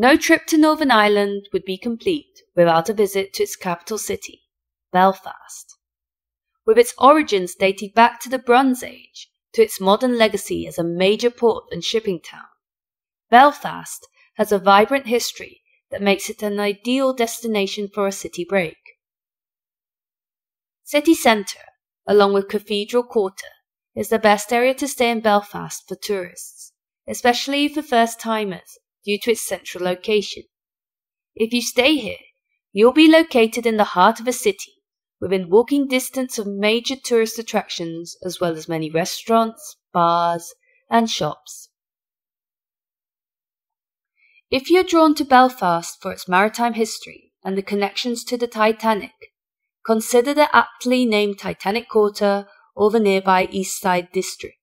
No trip to Northern Ireland would be complete without a visit to its capital city, Belfast. With its origins dating back to the Bronze Age to its modern legacy as a major port and shipping town, Belfast has a vibrant history that makes it an ideal destination for a city break. City centre, along with Cathedral Quarter, is the best area to stay in Belfast for tourists, especially for first timers due to its central location. If you stay here, you'll be located in the heart of a city within walking distance of major tourist attractions as well as many restaurants, bars, and shops. If you're drawn to Belfast for its maritime history and the connections to the Titanic, consider the aptly named Titanic Quarter or the nearby East Side District.